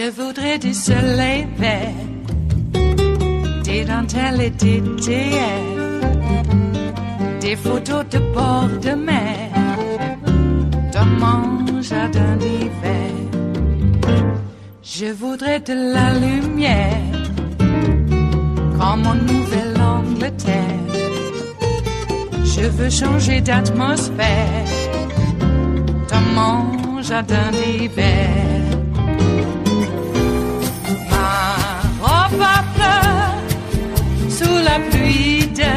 Je voudrais du soleil vert, des dentelles et des théâtres, des photos de bord de mer, dans mon jardin d'hiver. Je voudrais de la lumière, comme en Nouvelle-Angleterre. Je veux changer d'atmosphère dans mon jardin d'hiver. De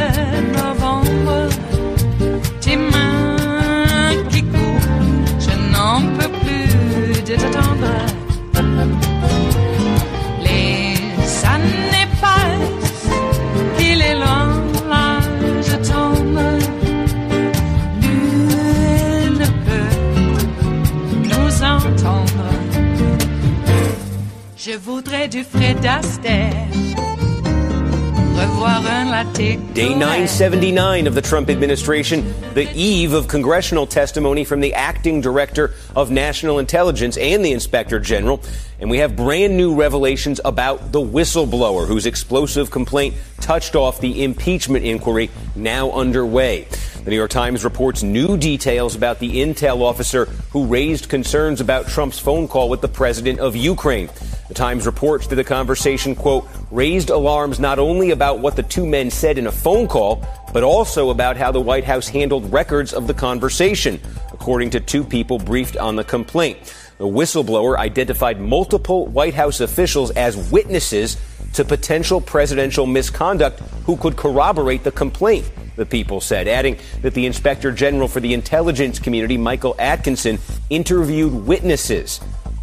novembre. Tes mains qui courent, je n'en peux plus de t'attendre. Les années passent, qu'il est loin, là je tombe. Nul ne peut nous entendre. Je voudrais du Fred Astaire. Day 979 of the Trump administration, the eve of congressional testimony from the acting director of national intelligence and the inspector general. And we have brand new revelations about the whistleblower whose explosive complaint touched off the impeachment inquiry now underway. The New York Times reports new details about the intel officer who raised concerns about Trump's phone call with the president of Ukraine. The Times reports that the conversation, quote, raised alarms not only about what the two men said in a phone call, but also about how the White House handled records of the conversation, according to two people briefed on the complaint. The whistleblower identified multiple White House officials as witnesses to potential presidential misconduct who could corroborate the complaint, the people said, adding that the inspector general for the intelligence community, Michael Atkinson, interviewed witnesses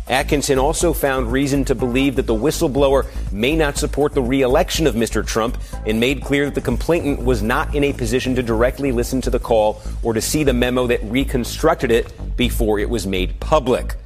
Atkinson also found reason to believe that the whistleblower may not support the reelection of Mr. Trump and made clear that the complainant was not in a position to directly listen to the call or to see the memo that reconstructed it before it was made public.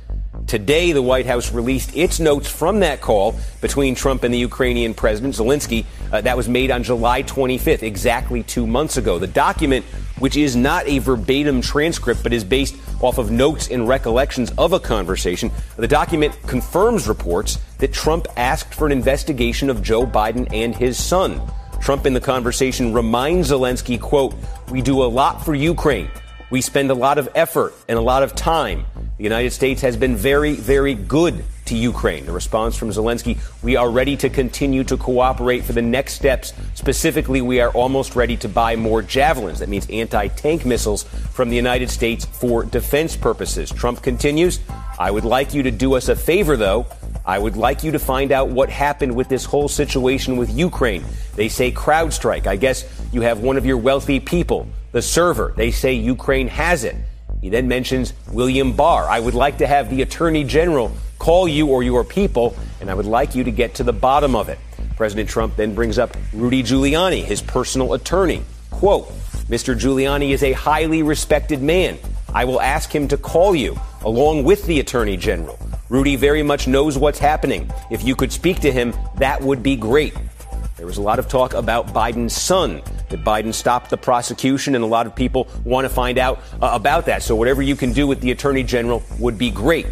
Today, the White House released its notes from that call between Trump and the Ukrainian President Zelensky. Uh, that was made on July 25th, exactly two months ago. The document, which is not a verbatim transcript but is based off of notes and recollections of a conversation, the document confirms reports that Trump asked for an investigation of Joe Biden and his son. Trump in the conversation reminds Zelensky, quote, we do a lot for Ukraine. We spend a lot of effort and a lot of time. The United States has been very, very good to Ukraine. The response from Zelensky we are ready to continue to cooperate for the next steps. Specifically, we are almost ready to buy more javelins. That means anti tank missiles from the United States for defense purposes. Trump continues I would like you to do us a favor, though. I would like you to find out what happened with this whole situation with Ukraine. They say CrowdStrike. I guess you have one of your wealthy people the server. They say Ukraine has it. He then mentions William Barr. I would like to have the Attorney General call you or your people, and I would like you to get to the bottom of it. President Trump then brings up Rudy Giuliani, his personal attorney. Quote, Mr. Giuliani is a highly respected man. I will ask him to call you, along with the Attorney General. Rudy very much knows what's happening. If you could speak to him, that would be great. There was a lot of talk about Biden's son, that Biden stopped the prosecution, and a lot of people want to find out uh, about that. So, whatever you can do with the Attorney General would be great.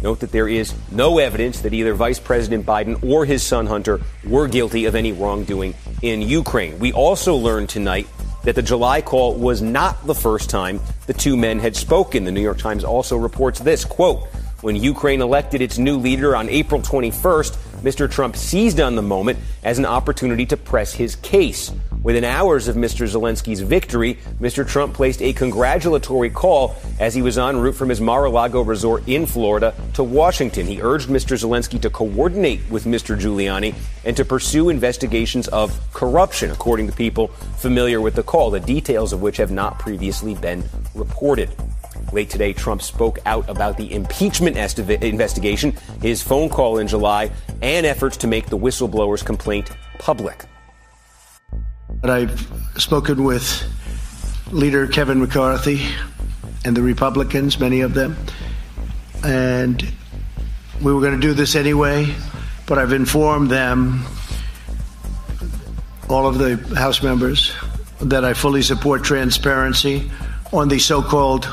Note that there is no evidence that either Vice President Biden or his son Hunter were guilty of any wrongdoing in Ukraine. We also learned tonight that the July call was not the first time the two men had spoken. The New York Times also reports this quote, when Ukraine elected its new leader on April 21st, Mr. Trump seized on the moment as an opportunity to press his case. Within hours of Mr. Zelensky's victory, Mr. Trump placed a congratulatory call as he was en route from his Mar-a-Lago resort in Florida to Washington. He urged Mr. Zelensky to coordinate with Mr. Giuliani and to pursue investigations of corruption, according to people familiar with the call, the details of which have not previously been reported. Late today, Trump spoke out about the impeachment investigation, his phone call in July, and efforts to make the whistleblower's complaint public. I've spoken with leader Kevin McCarthy and the Republicans, many of them, and we were going to do this anyway, but I've informed them, all of the House members, that I fully support transparency on the so called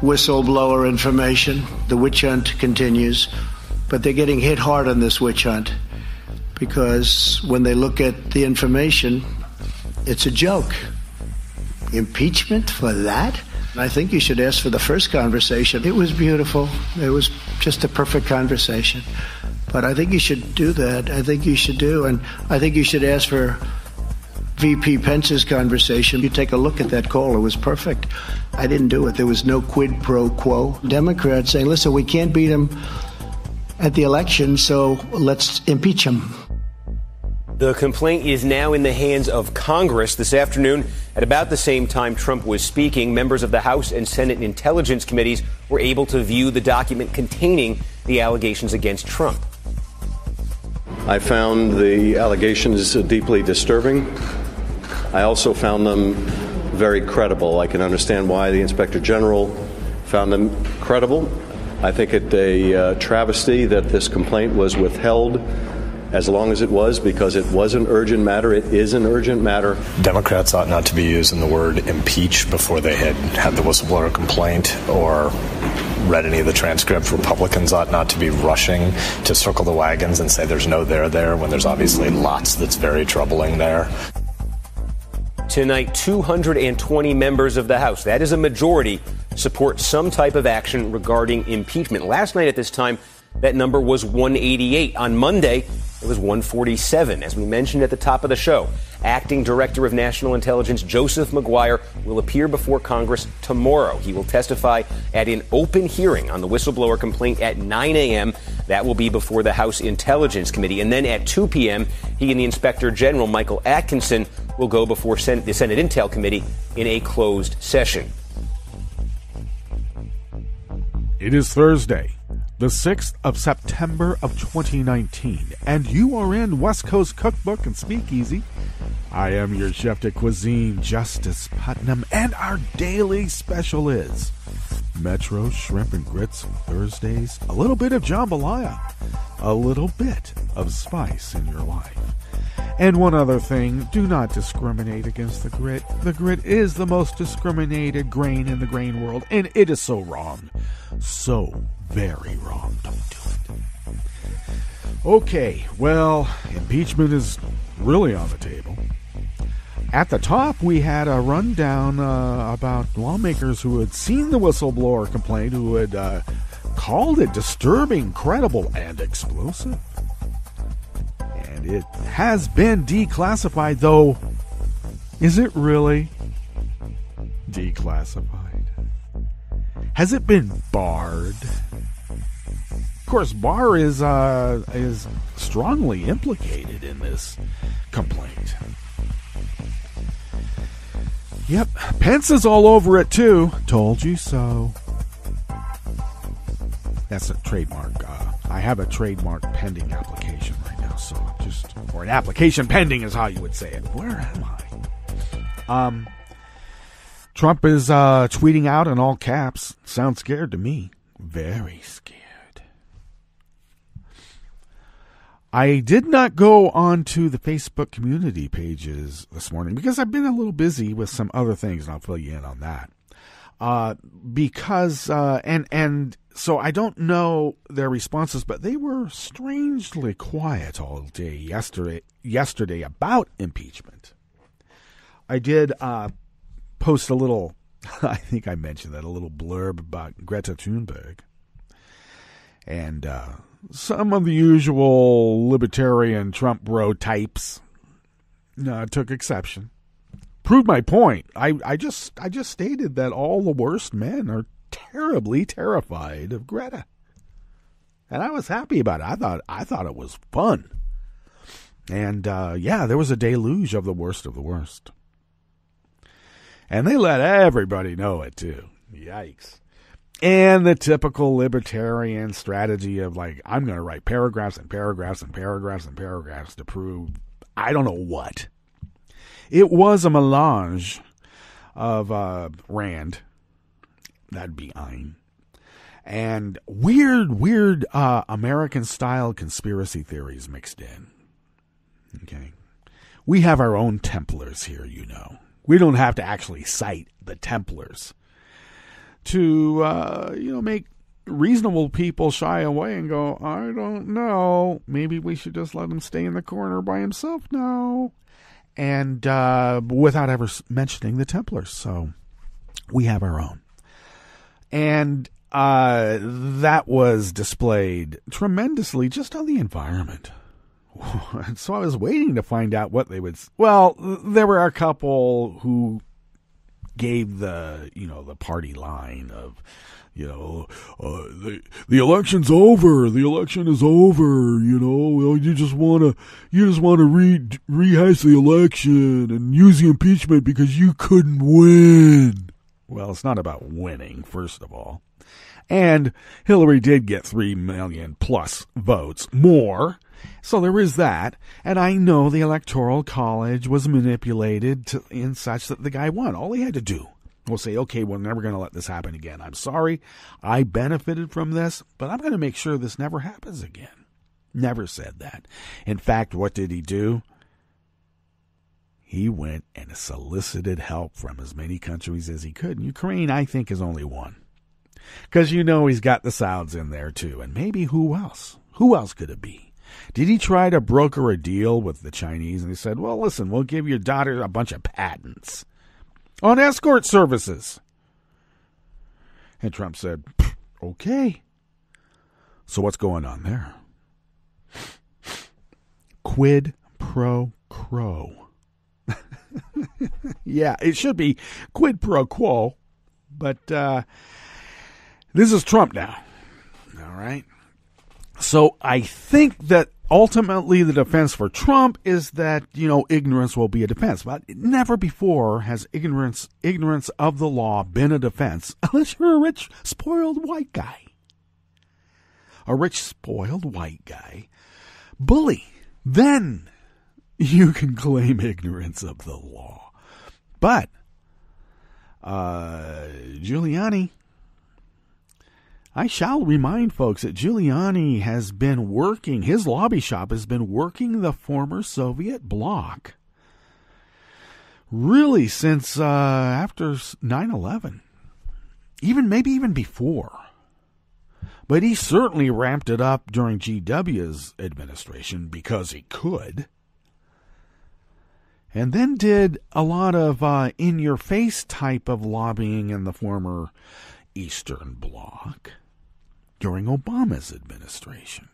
whistleblower information. The witch hunt continues. but they're getting hit hard on this witch hunt because when they look at the information, it's a joke. Impeachment for that? I think you should ask for the first conversation. It was beautiful. It was just a perfect conversation. But I think you should do that. I think you should do. And I think you should ask for VP Pence's conversation. You take a look at that call. It was perfect. I didn't do it. There was no quid pro quo. Democrats saying, listen, we can't beat him at the election, so let's impeach him. The complaint is now in the hands of Congress. This afternoon, at about the same time Trump was speaking, members of the House and Senate Intelligence Committees were able to view the document containing the allegations against Trump. I found the allegations deeply disturbing. I also found them very credible. I can understand why the Inspector General found them credible. I think it a uh, travesty that this complaint was withheld as long as it was because it was an urgent matter. It is an urgent matter. Democrats ought not to be using the word impeach before they had had the whistleblower complaint or read any of the transcripts. Republicans ought not to be rushing to circle the wagons and say there's no there there when there's obviously lots that's very troubling there. Tonight, 220 members of the House, that is a majority, support some type of action regarding impeachment. Last night at this time, that number was 188. On Monday, it was 147. As we mentioned at the top of the show, Acting Director of National Intelligence Joseph Maguire will appear before Congress tomorrow. He will testify at an open hearing on the whistleblower complaint at 9 a.m. That will be before the House Intelligence Committee. And then at 2 p.m., he and the Inspector General Michael Atkinson will go before the Senate Intel Committee in a closed session. It is Thursday, the 6th of September of 2019, and you are in West Coast Cookbook and Speakeasy. I am your chef de cuisine, Justice Putnam, and our daily special is Metro Shrimp and Grits Thursdays, a little bit of jambalaya, a little bit of spice in your life. And one other thing, do not discriminate against the grit. The grit is the most discriminated grain in the grain world, and it is so wrong. So very wrong. Don't do it. Okay, well, impeachment is really on the table. At the top, we had a rundown uh, about lawmakers who had seen the whistleblower complaint, who had uh, called it disturbing, credible, and explosive and it has been declassified, though. Is it really declassified? Has it been barred? Course, Barr is uh, is strongly implicated in this complaint. Yep, Pence is all over it too. Told you so. That's a trademark. Uh, I have a trademark pending application right now, so just or an application pending is how you would say it. Where am I? Um, Trump is uh, tweeting out in all caps. Sounds scared to me. Very scared. I did not go onto the Facebook community pages this morning because I've been a little busy with some other things, and I'll fill you in on that. Uh, because uh, and and so I don't know their responses, but they were strangely quiet all day yesterday. Yesterday about impeachment. I did uh, post a little. I think I mentioned that a little blurb about Greta Thunberg, and uh, some of the usual libertarian Trump bro types uh, took exception. Proved my point. I, I just I just stated that all the worst men are terribly terrified of Greta. And I was happy about it. I thought I thought it was fun. And uh, yeah, there was a deluge of the worst of the worst. And they let everybody know it too. Yikes. And the typical libertarian strategy of like, I'm going to write paragraphs and paragraphs and paragraphs and paragraphs to prove I don't know what. It was a melange of uh, Rand That'd be Ayn. And weird, weird uh, American style conspiracy theories mixed in. Okay. We have our own Templars here, you know. We don't have to actually cite the Templars to, uh, you know, make reasonable people shy away and go, I don't know. Maybe we should just let him stay in the corner by himself now. And uh, without ever mentioning the Templars. So we have our own. And uh, that was displayed tremendously just on the environment. so I was waiting to find out what they would. Well, there were a couple who gave the you know the party line of you know uh, the the election's over the election is over you know you just want to you just want to re rehash the election and use the impeachment because you couldn't win. Well it's not about winning first of all. And Hillary did get 3 million plus votes more so there is that, and I know the Electoral College was manipulated to, in such that the guy won. All he had to do was say, okay, we're never going to let this happen again. I'm sorry. I benefited from this, but I'm going to make sure this never happens again. Never said that. In fact, what did he do? He went and solicited help from as many countries as he could. And Ukraine, I think, is only one. Because you know he's got the Sauds in there too. And maybe who else? Who else could it be? Did he try to broker a deal with the Chinese? And they said, well, listen, we'll give your daughter a bunch of patents on escort services. And Trump said, okay. So what's going on there? Quid pro quo. yeah, it should be quid pro quo, but uh, this is Trump now. All right. So I think that ultimately the defense for Trump is that, you know, ignorance will be a defense. But never before has ignorance ignorance of the law been a defense unless you're a rich, spoiled white guy. A rich, spoiled white guy. Bully. Then you can claim ignorance of the law. But uh, Giuliani I shall remind folks that Giuliani has been working, his lobby shop has been working the former Soviet bloc really since uh, after 9 11, even maybe even before. But he certainly ramped it up during GW's administration because he could. And then did a lot of uh, in your face type of lobbying in the former Eastern Bloc during Obama's administration.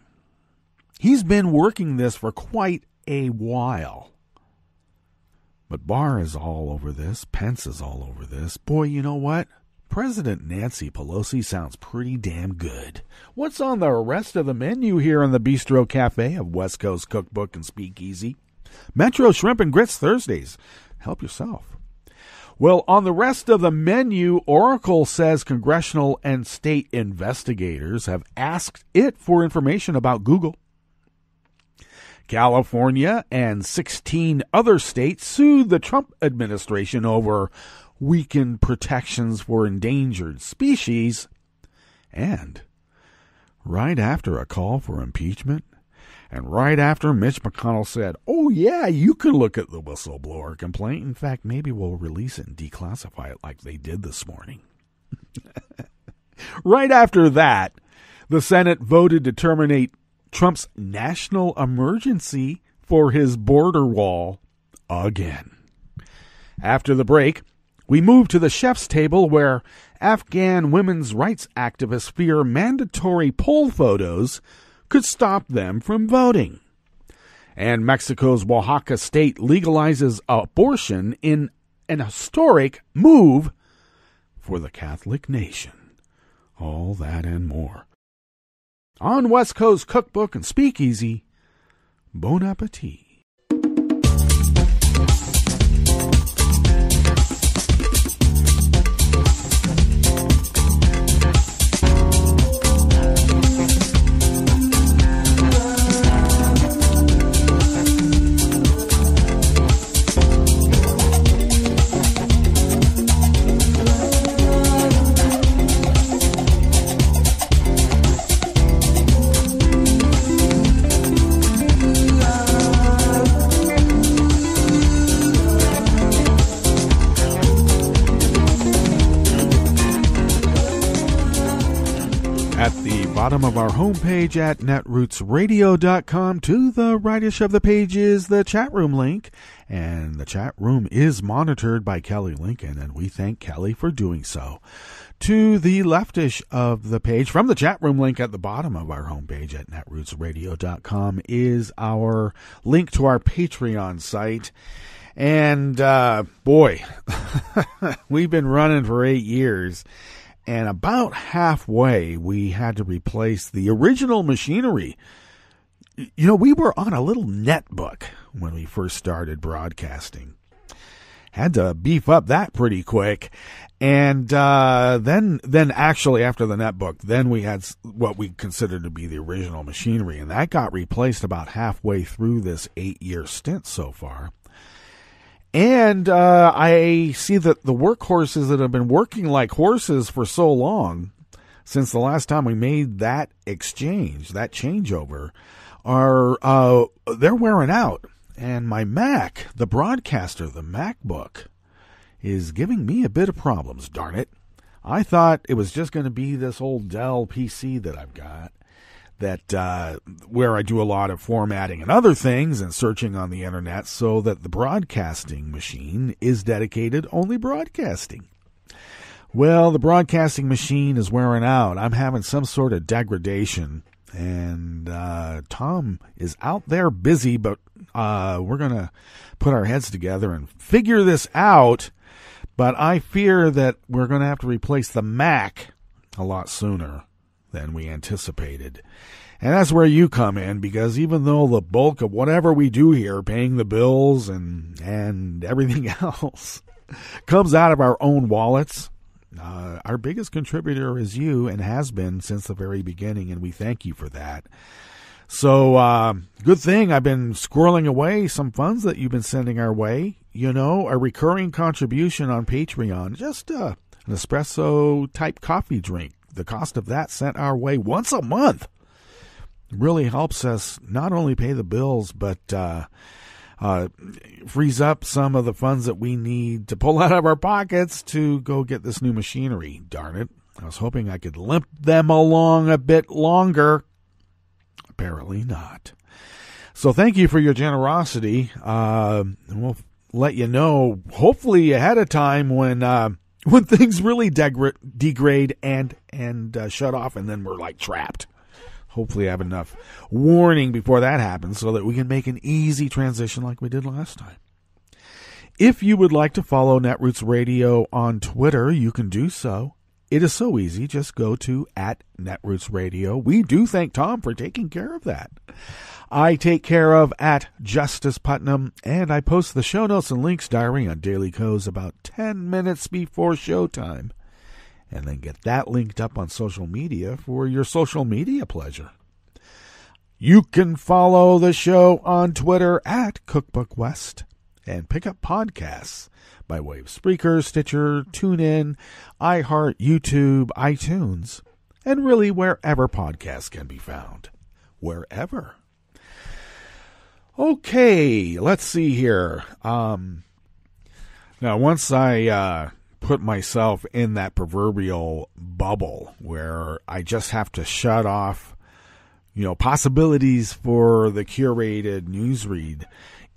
He's been working this for quite a while. But Barr is all over this. Pence is all over this. Boy, you know what? President Nancy Pelosi sounds pretty damn good. What's on the rest of the menu here in the Bistro Cafe of West Coast Cookbook and Speakeasy? Metro Shrimp and Grits Thursdays. Help yourself. Well, on the rest of the menu, Oracle says congressional and state investigators have asked it for information about Google. California and 16 other states sued the Trump administration over weakened protections for endangered species. And right after a call for impeachment, and right after Mitch McConnell said, Oh, yeah, you can look at the whistleblower complaint. In fact, maybe we'll release it and declassify it like they did this morning. right after that, the Senate voted to terminate Trump's national emergency for his border wall again. After the break, we move to the chef's table where Afghan women's rights activists fear mandatory poll photos could stop them from voting. And Mexico's Oaxaca state legalizes abortion in an historic move for the Catholic nation. All that and more. On West Coast Cookbook and Speakeasy, Bon Appetit. Bottom of our homepage at netrootsradio.com. To the rightish of the page is the chat room link, and the chat room is monitored by Kelly Lincoln, and we thank Kelly for doing so. To the leftish of the page, from the chat room link at the bottom of our homepage at netrootsradio.com, is our link to our Patreon site. And uh, boy, we've been running for eight years. And about halfway, we had to replace the original machinery. You know, we were on a little netbook when we first started broadcasting. Had to beef up that pretty quick. And uh, then, then actually after the netbook, then we had what we considered to be the original machinery, and that got replaced about halfway through this eight-year stint so far. And uh, I see that the workhorses that have been working like horses for so long, since the last time we made that exchange, that changeover, are uh, they're wearing out. And my Mac, the broadcaster, the MacBook, is giving me a bit of problems. Darn it! I thought it was just going to be this old Dell PC that I've got that uh, where I do a lot of formatting and other things and searching on the internet so that the broadcasting machine is dedicated only broadcasting. Well, the broadcasting machine is wearing out. I'm having some sort of degradation, and uh, Tom is out there busy, but uh, we're going to put our heads together and figure this out. But I fear that we're going to have to replace the Mac a lot sooner than we anticipated. And that's where you come in because even though the bulk of whatever we do here, paying the bills and and everything else, comes out of our own wallets, uh, our biggest contributor is you and has been since the very beginning, and we thank you for that. So, uh, good thing I've been squirreling away some funds that you've been sending our way. You know, a recurring contribution on Patreon, just uh, an espresso type coffee drink the cost of that sent our way once a month really helps us not only pay the bills, but uh, uh, frees up some of the funds that we need to pull out of our pockets to go get this new machinery. Darn it. I was hoping I could limp them along a bit longer. Apparently not. So thank you for your generosity. Uh, we'll let you know, hopefully ahead of time when uh, when things really degra- degrade and and uh, shut off, and then we're like trapped. Hopefully, I have enough warning before that happens so that we can make an easy transition like we did last time. If you would like to follow Netroots Radio on Twitter, you can do so. It is so easy. Just go to at Netroots Radio. We do thank Tom for taking care of that. I take care of at Justice Putnam, and I post the show notes and links diary on Daily Kos about 10 minutes before showtime. And then get that linked up on social media for your social media pleasure. You can follow the show on Twitter at Cookbook West and pick up podcasts by way of Spreaker, Stitcher, TuneIn, iHeart, YouTube, iTunes, and really wherever podcasts can be found. Wherever. Okay, let's see here. Um, now, once I uh, put myself in that proverbial bubble where I just have to shut off, you know, possibilities for the curated newsread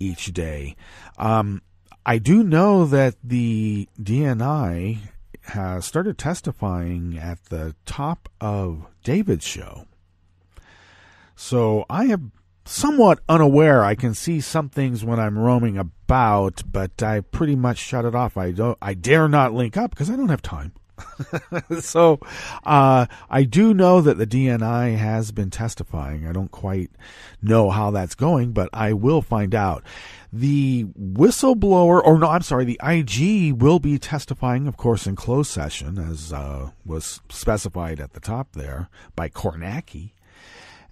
each day, um, I do know that the DNI has started testifying at the top of David's show. So I am somewhat unaware. I can see some things when I'm roaming about, but I pretty much shut it off. I don't. I dare not link up because I don't have time. so uh, I do know that the DNI has been testifying. I don't quite know how that's going, but I will find out. The whistleblower, or no, I'm sorry, the IG will be testifying, of course, in closed session, as uh, was specified at the top there by Kornacki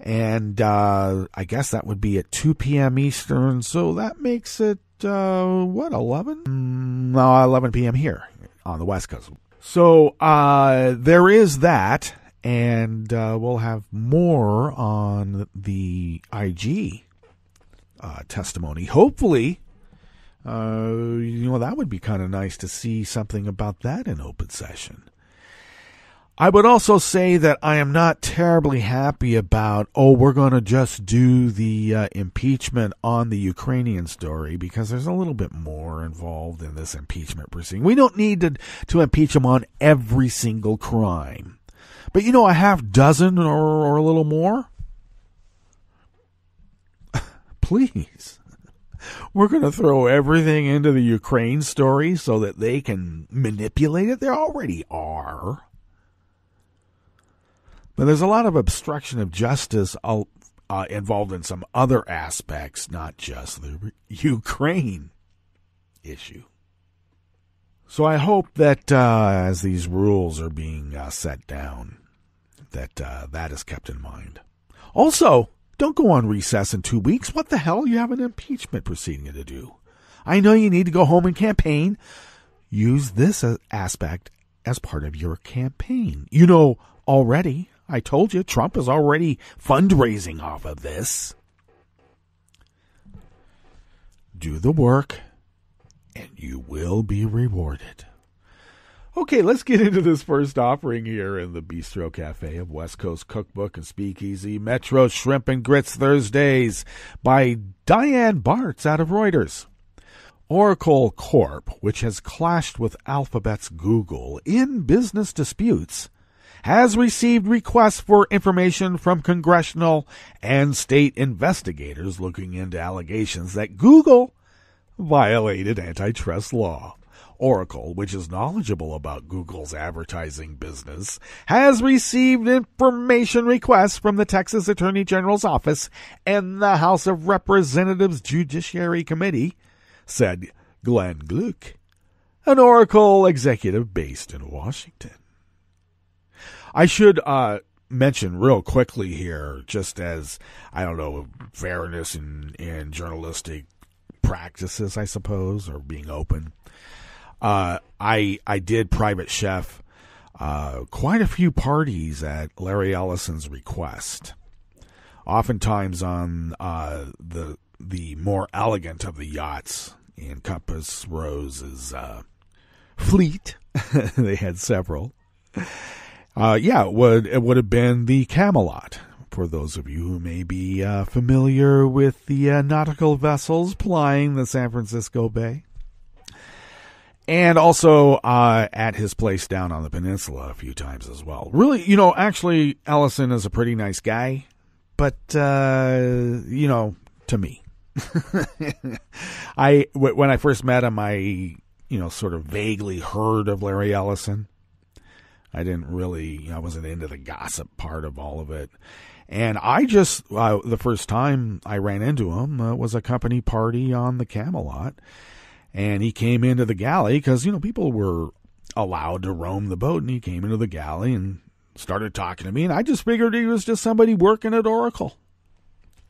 and uh, I guess that would be at 2 p.m. Eastern. So that makes it uh, what 11? Mm, no, 11 p.m. here on the West Coast. So uh, there is that, and uh, we'll have more on the IG uh, testimony. Hopefully, uh, you know that would be kind of nice to see something about that in open session. I would also say that I am not terribly happy about, oh, we're going to just do the uh, impeachment on the Ukrainian story because there's a little bit more involved in this impeachment proceeding. We don't need to, to impeach him on every single crime. But you know, a half dozen or, or a little more? Please. We're going to throw everything into the Ukraine story so that they can manipulate it. They already are. But there's a lot of obstruction of justice uh, uh, involved in some other aspects, not just the Ukraine issue. So I hope that uh, as these rules are being uh, set down, that uh, that is kept in mind. Also, don't go on recess in two weeks. What the hell? You have an impeachment proceeding to do. I know you need to go home and campaign. Use this aspect as part of your campaign. You know already I told you, Trump is already fundraising off of this. Do the work, and you will be rewarded. Okay, let's get into this first offering here in the Bistro Cafe of West Coast Cookbook and Speakeasy Metro Shrimp and Grits Thursdays by Diane Bartz out of Reuters. Oracle Corp, which has clashed with Alphabet's Google in business disputes, has received requests for information from congressional and state investigators looking into allegations that Google violated antitrust law. Oracle, which is knowledgeable about Google's advertising business, has received information requests from the Texas Attorney General's office and the House of Representatives Judiciary Committee, said Glenn Glueck, an Oracle executive based in Washington. I should uh, mention real quickly here, just as I don't know fairness in in journalistic practices, I suppose, or being open. Uh, I I did private chef uh, quite a few parties at Larry Ellison's request. Oftentimes on uh, the the more elegant of the yachts in Compass Rose's uh, fleet. they had several. Uh, yeah, it would it would have been the Camelot. For those of you who may be uh, familiar with the uh, nautical vessels plying the San Francisco Bay, and also uh, at his place down on the peninsula a few times as well. Really, you know, actually, Ellison is a pretty nice guy, but uh, you know, to me, I w- when I first met him, I you know sort of vaguely heard of Larry Ellison I didn't really, I wasn't into the gossip part of all of it. And I just, uh, the first time I ran into him uh, was a company party on the Camelot. And he came into the galley because, you know, people were allowed to roam the boat. And he came into the galley and started talking to me. And I just figured he was just somebody working at Oracle.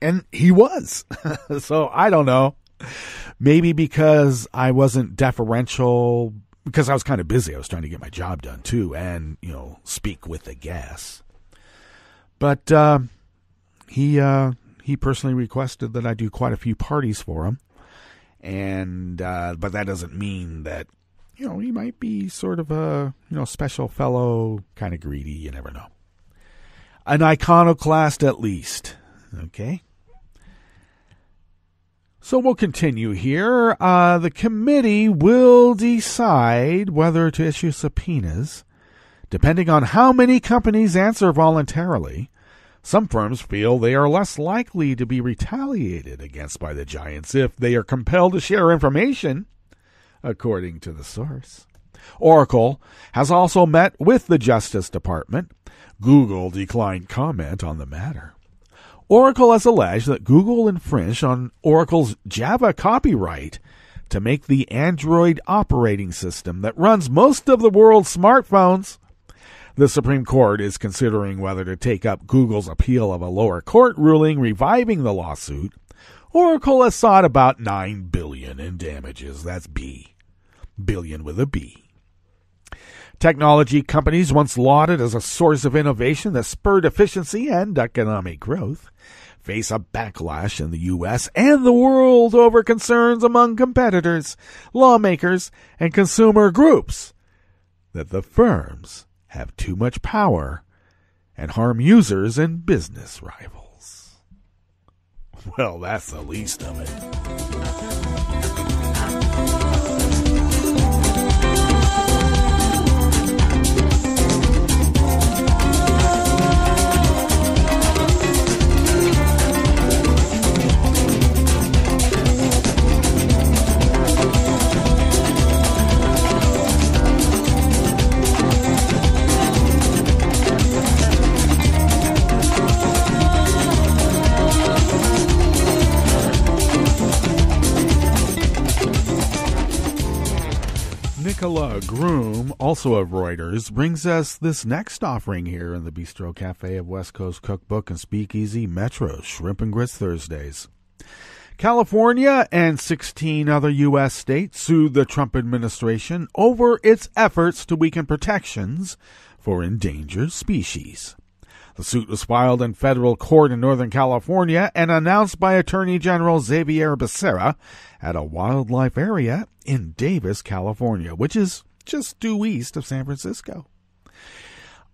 And he was. so I don't know. Maybe because I wasn't deferential because I was kind of busy. I was trying to get my job done too, and you know, speak with the guests. But uh, he uh, he personally requested that I do quite a few parties for him, and uh, but that doesn't mean that you know he might be sort of a you know special fellow, kind of greedy. You never know. An iconoclast, at least. Okay. So we'll continue here. Uh, the committee will decide whether to issue subpoenas, depending on how many companies answer voluntarily. Some firms feel they are less likely to be retaliated against by the giants if they are compelled to share information, according to the source. Oracle has also met with the Justice Department. Google declined comment on the matter. Oracle has alleged that Google infringed on Oracle's Java copyright to make the Android operating system that runs most of the world's smartphones. The Supreme Court is considering whether to take up Google's appeal of a lower court ruling reviving the lawsuit. Oracle has sought about 9 billion in damages. That's B. Billion with a B. Technology companies, once lauded as a source of innovation that spurred efficiency and economic growth, face a backlash in the U.S. and the world over concerns among competitors, lawmakers, and consumer groups that the firms have too much power and harm users and business rivals. Well, that's the least of it. Nichola Groom, also of Reuters, brings us this next offering here in the Bistro Cafe of West Coast Cookbook and Speakeasy Metro Shrimp and Grits Thursdays. California and 16 other U.S. states sued the Trump administration over its efforts to weaken protections for endangered species. The suit was filed in federal court in Northern California and announced by Attorney General Xavier Becerra at a wildlife area in Davis, California, which is just due east of San Francisco.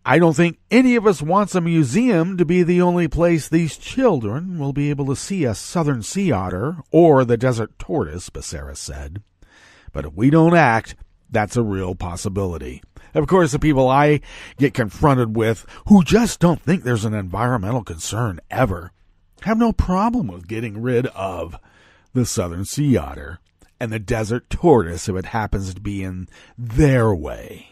I don't think any of us wants a museum to be the only place these children will be able to see a southern sea otter or the desert tortoise, Becerra said. But if we don't act, that's a real possibility. Of course, the people I get confronted with who just don't think there's an environmental concern ever have no problem with getting rid of the southern sea otter and the desert tortoise if it happens to be in their way.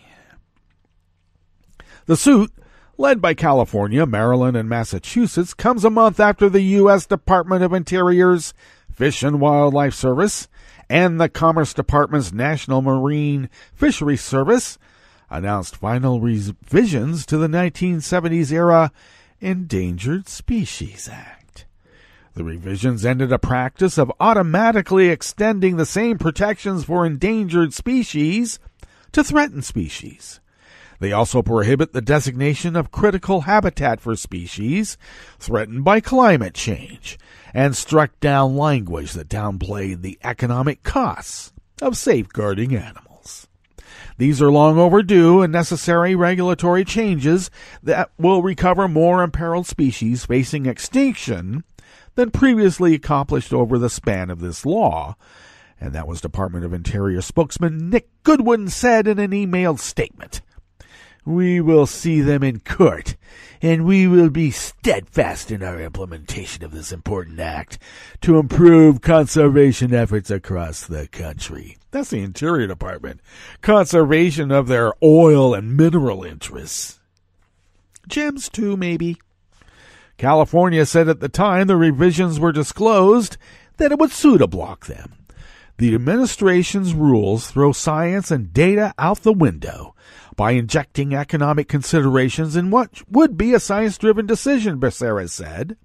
The suit, led by California, Maryland, and Massachusetts, comes a month after the U.S. Department of Interior's Fish and Wildlife Service and the Commerce Department's National Marine Fisheries Service announced final revisions to the 1970s era Endangered Species Act. The revisions ended a practice of automatically extending the same protections for endangered species to threatened species. They also prohibit the designation of critical habitat for species threatened by climate change and struck down language that downplayed the economic costs of safeguarding animals. These are long overdue and necessary regulatory changes that will recover more imperiled species facing extinction than previously accomplished over the span of this law. And that was Department of Interior spokesman Nick Goodwin said in an emailed statement. We will see them in court, and we will be steadfast in our implementation of this important act to improve conservation efforts across the country. That's the Interior Department. Conservation of their oil and mineral interests. Gems, too, maybe. California said at the time the revisions were disclosed that it would sue to block them. The administration's rules throw science and data out the window by injecting economic considerations in what would be a science driven decision, Becerra said.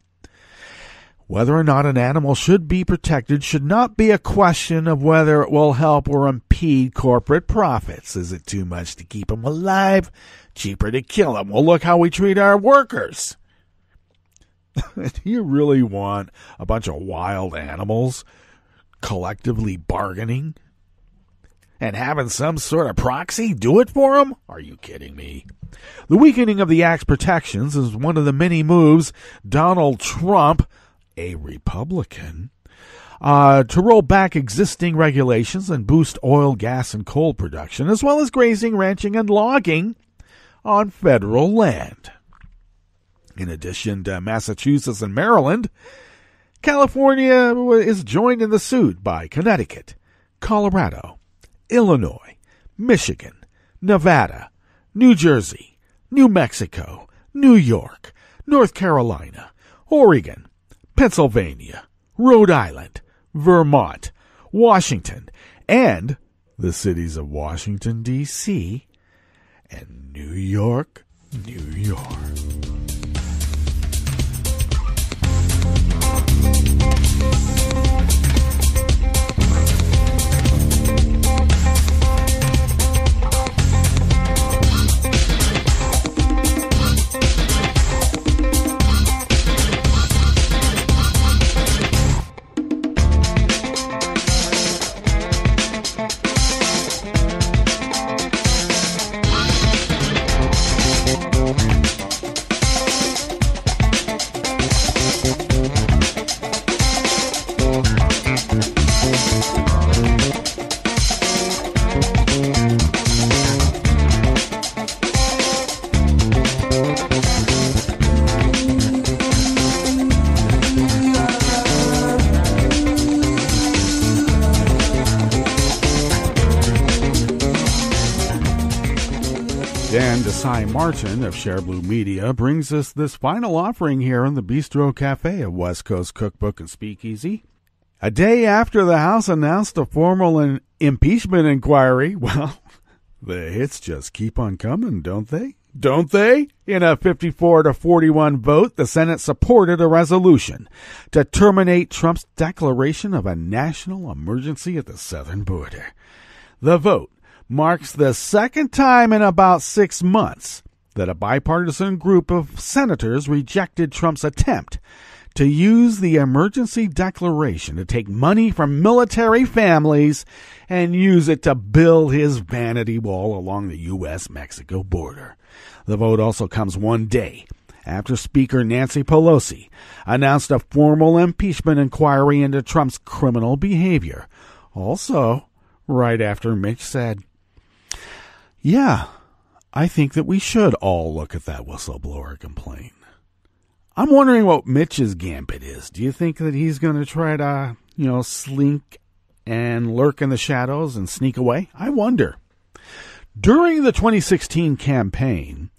Whether or not an animal should be protected should not be a question of whether it will help or impede corporate profits. Is it too much to keep them alive? Cheaper to kill them. Well, look how we treat our workers. Do you really want a bunch of wild animals collectively bargaining and having some sort of proxy do it for them? Are you kidding me? The weakening of the Act's protections is one of the many moves Donald Trump, a Republican, uh, to roll back existing regulations and boost oil, gas, and coal production, as well as grazing, ranching, and logging on federal land. In addition to Massachusetts and Maryland, California is joined in the suit by Connecticut, Colorado, Illinois, Michigan, Nevada, New Jersey, New Mexico, New York, North Carolina, Oregon, Pennsylvania, Rhode Island, Vermont, Washington, and the cities of Washington, D.C. and New York, New York. Desai Martin of Share Blue Media brings us this final offering here in the Bistro Cafe of West Coast Cookbook and Speakeasy. A day after the House announced a formal impeachment inquiry, well, the hits just keep on coming, don't they? Don't they? In a 54 to 41 vote, the Senate supported a resolution to terminate Trump's declaration of a national emergency at the southern border. The vote marks the second time in about six months that a bipartisan group of senators rejected Trump's attempt to use the emergency declaration to take money from military families and use it to build his vanity wall along the U.S. Mexico border. The vote also comes one day after Speaker Nancy Pelosi announced a formal impeachment inquiry into Trump's criminal behavior. Also, right after Mitch said, Yeah, I think that we should all look at that whistleblower complaint. I'm wondering what Mitch's gambit is. Do you think that he's going to try to, you know, slink and lurk in the shadows and sneak away? I wonder. During the 2016 campaign,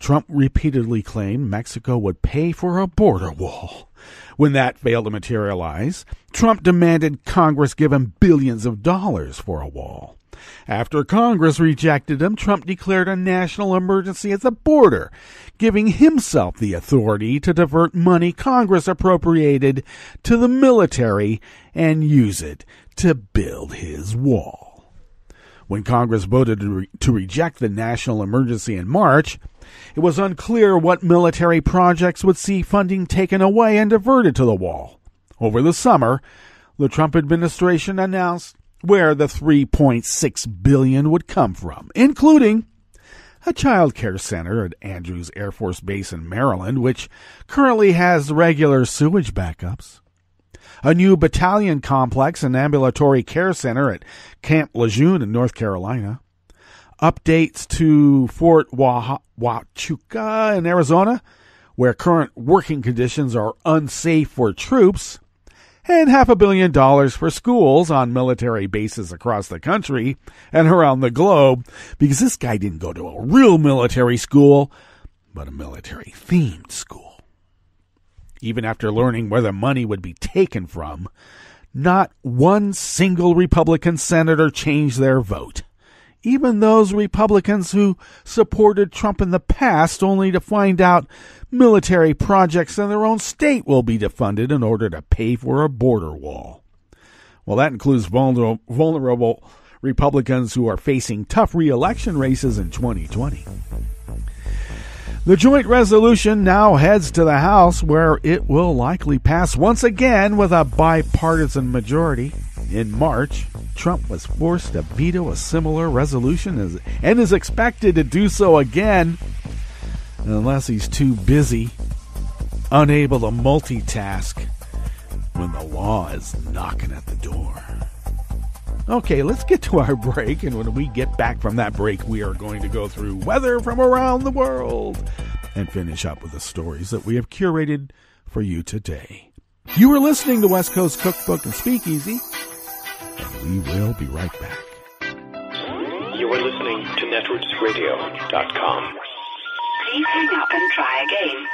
Trump repeatedly claimed Mexico would pay for a border wall. When that failed to materialize, Trump demanded Congress give him billions of dollars for a wall. After Congress rejected him, Trump declared a national emergency at the border, giving himself the authority to divert money Congress appropriated to the military and use it to build his wall. When Congress voted to, re- to reject the national emergency in March, it was unclear what military projects would see funding taken away and diverted to the wall. Over the summer, the Trump administration announced where the 3.6 billion would come from, including a child care center at Andrews Air Force Base in Maryland, which currently has regular sewage backups, a new battalion complex and ambulatory care center at Camp Lejeune in North Carolina, updates to Fort Huachuca in Arizona, where current working conditions are unsafe for troops, and half a billion dollars for schools on military bases across the country and around the globe because this guy didn't go to a real military school, but a military themed school. Even after learning where the money would be taken from, not one single Republican senator changed their vote even those Republicans who supported Trump in the past only to find out military projects in their own state will be defunded in order to pay for a border wall. Well, that includes vulnerable Republicans who are facing tough reelection races in 2020. The joint resolution now heads to the House, where it will likely pass once again with a bipartisan majority. In March, Trump was forced to veto a similar resolution and is expected to do so again unless he's too busy, unable to multitask when the law is knocking at the door. Okay, let's get to our break, and when we get back from that break, we are going to go through weather from around the world and finish up with the stories that we have curated for you today. You are listening to West Coast Cookbook and Speakeasy and we will be right back. You are listening to netrootsradio.com. Please hang up and try again.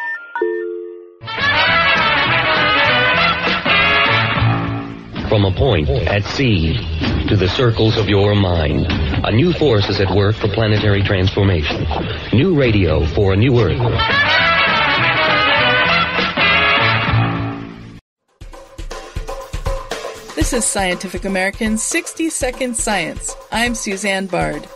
From a point at sea to the circles of your mind, a new force is at work for planetary transformation. New radio for a new Earth. This is Scientific American's 60 Second Science. I'm Susanne Bard.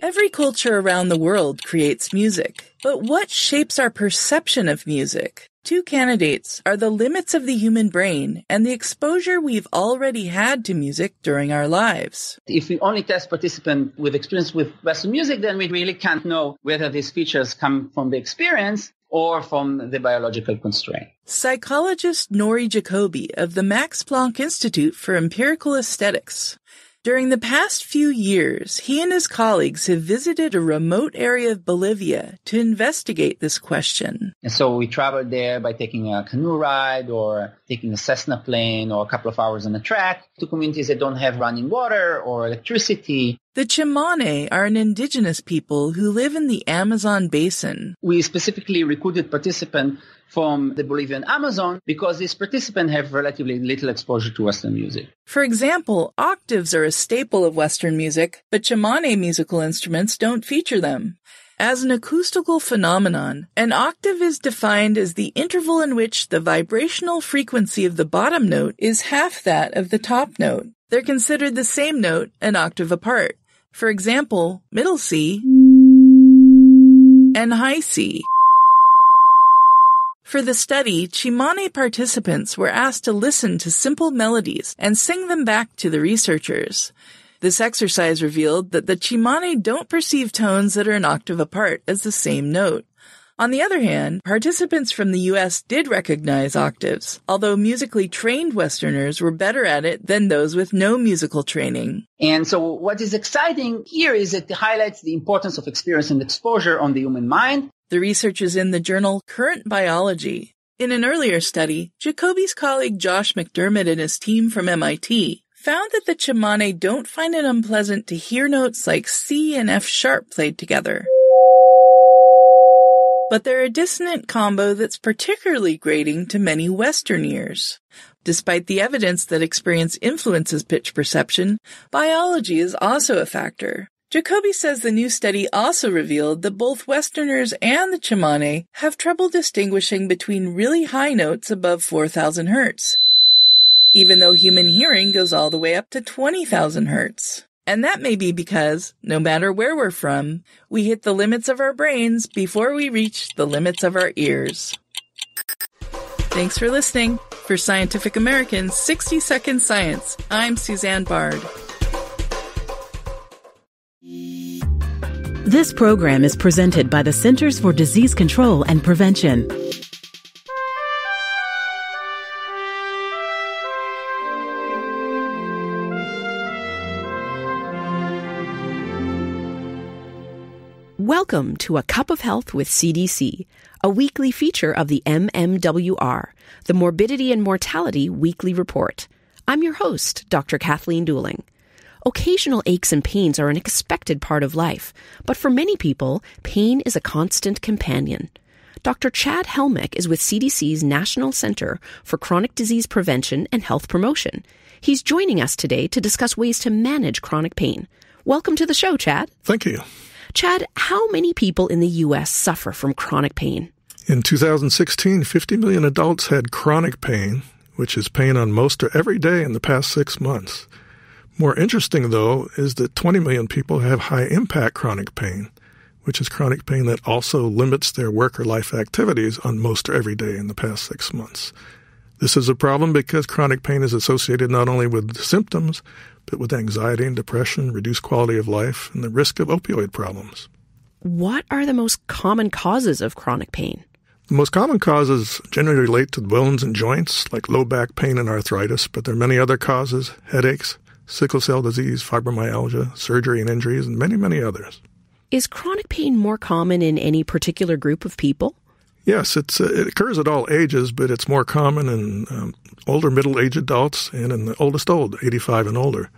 Every culture around the world creates music, but what shapes our perception of music? Two candidates are the limits of the human brain and the exposure we've already had to music during our lives. If we only test participants with experience with Western music, then we really can't know whether these features come from the experience or from the biological constraint. Psychologist Nori Jacoby of the Max Planck Institute for Empirical Aesthetics. During the past few years, he and his colleagues have visited a remote area of Bolivia to investigate this question. And so we traveled there by taking a canoe ride or taking a Cessna plane or a couple of hours on a track to communities that don't have running water or electricity The Chimane are an indigenous people who live in the Amazon basin. We specifically recruited participants from the Bolivian Amazon because these participants have relatively little exposure to Western music. For example, octaves are a staple of Western music, but Chimane musical instruments don't feature them. As an acoustical phenomenon, an octave is defined as the interval in which the vibrational frequency of the bottom note is half that of the top note. They're considered the same note an octave apart. For example, middle C and high C. For the study, Chimane participants were asked to listen to simple melodies and sing them back to the researchers. This exercise revealed that the Chimane don't perceive tones that are an octave apart as the same note. On the other hand, participants from the US did recognize octaves, although musically trained Westerners were better at it than those with no musical training. And so what is exciting here is it highlights the importance of experience and exposure on the human mind. The research is in the journal Current Biology. In an earlier study, Jacoby's colleague Josh McDermott and his team from MIT found that the Chimane don't find it unpleasant to hear notes like C and F sharp played together but they're a dissonant combo that's particularly grating to many Western ears. Despite the evidence that experience influences pitch perception, biology is also a factor. Jacoby says the new study also revealed that both Westerners and the Chimane have trouble distinguishing between really high notes above 4,000 hertz, even though human hearing goes all the way up to 20,000 hertz. And that may be because, no matter where we're from, we hit the limits of our brains before we reach the limits of our ears. Thanks for listening. For Scientific American's 60 Second Science, I'm Susanne Bard. This program is presented by the Centers for Disease Control and Prevention. Welcome to A Cup of Health with CDC, a weekly feature of the MMWR, the Morbidity and Mortality Weekly Report. I'm your host, Dr. Kathleen Dooling. Occasional aches and pains are an expected part of life, but for many people, pain is a constant companion. Dr. Chad Helmick is with CDC's National Center for Chronic Disease Prevention and Health Promotion. He's joining us today to discuss ways to manage chronic pain. Welcome to the show, Chad. Thank you. Chad, how many people in the U.S. suffer from chronic pain? In 2016, 50 million adults had chronic pain, which is pain on most or every day in the past six months. More interesting, though, is that 20 million people have high impact chronic pain, which is chronic pain that also limits their work or life activities on most or every day in the past six months. This is a problem because chronic pain is associated not only with symptoms, but with anxiety and depression, reduced quality of life, and the risk of opioid problems. What are the most common causes of chronic pain? The most common causes generally relate to the bones and joints, like low back pain and arthritis, but there are many other causes headaches, sickle cell disease, fibromyalgia, surgery and injuries, and many, many others. Is chronic pain more common in any particular group of people? Yes, it's, uh, it occurs at all ages, but it's more common in um, older middle aged adults and in the oldest old, 85 and older.